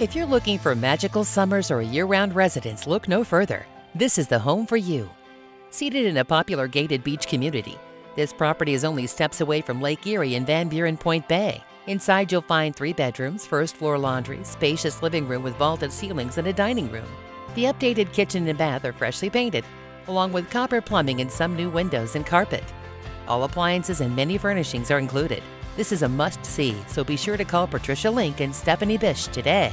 If you're looking for magical summers or a year-round residence, look no further. This is the home for you. Seated in a popular gated beach community, this property is only steps away from Lake Erie and Van Buren Point Bay. Inside, you'll find three bedrooms, first floor laundry, spacious living room with vaulted ceilings, and a dining room. The updated kitchen and bath are freshly painted, along with copper plumbing and some new windows and carpet. All appliances and many furnishings are included. This is a must see, so be sure to call Patricia Link and Stephanie Bish today.